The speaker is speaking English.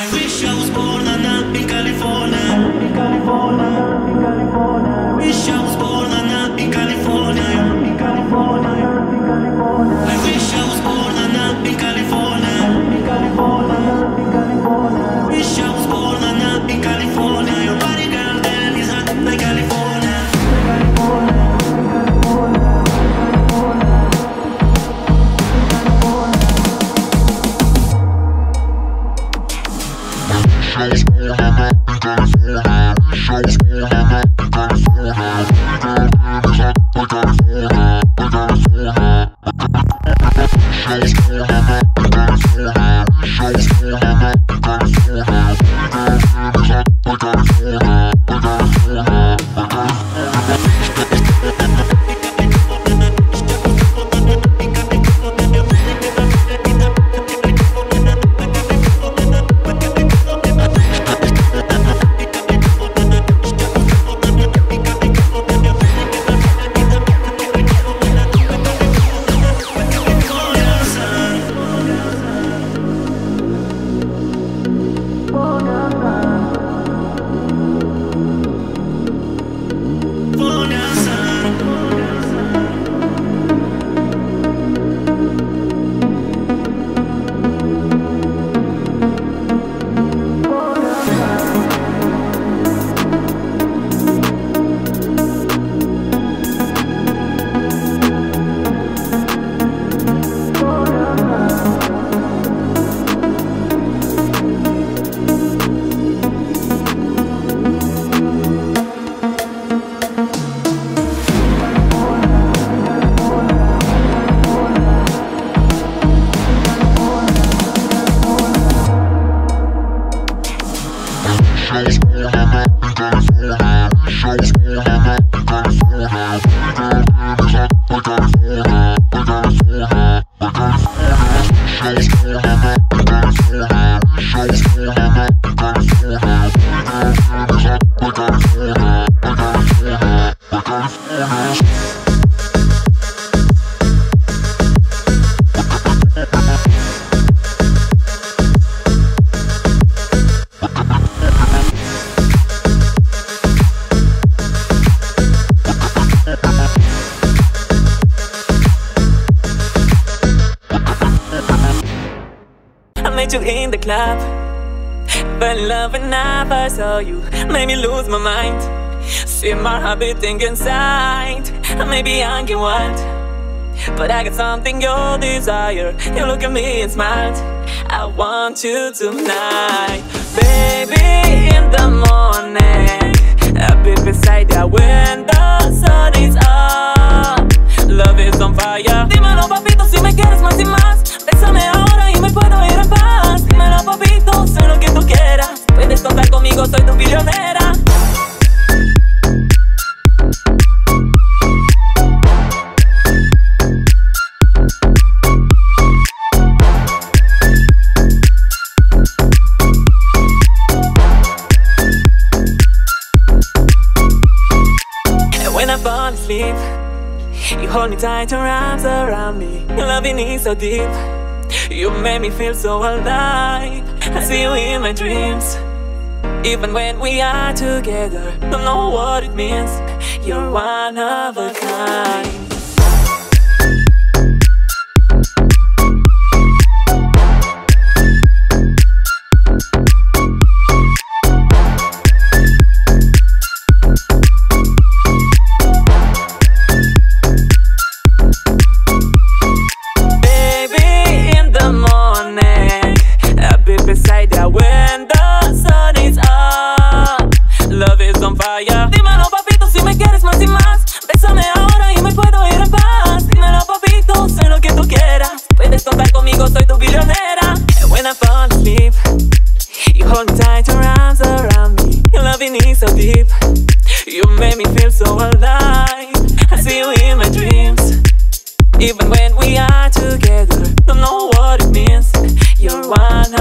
I wish I was born in California. California. California. Wish I was born Shows met you in the club. Fell in love I saw you. Made me lose my mind. See my heart beating inside. Maybe I'm get wild. But I got something you desire. You look at me and smile. I want you tonight. Baby, in the morning. I'll be beside your when And when I fall asleep, you hold me tight, your arms around me. Loving is so deep. You make me feel so alive. I see you in my dreams. Even when we are together, don't know what it means. You're one of a kind. Even when we are together, don't know what it means. You're one